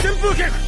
旋風脚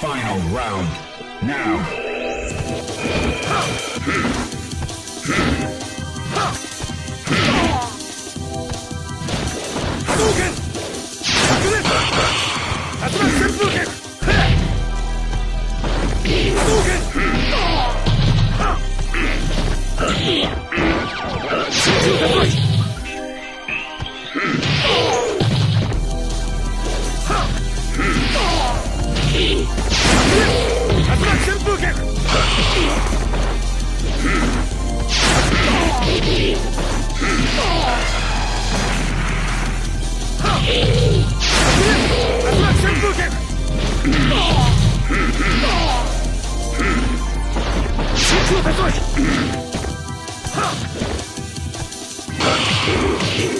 Final round. Now. Hmm. せぞい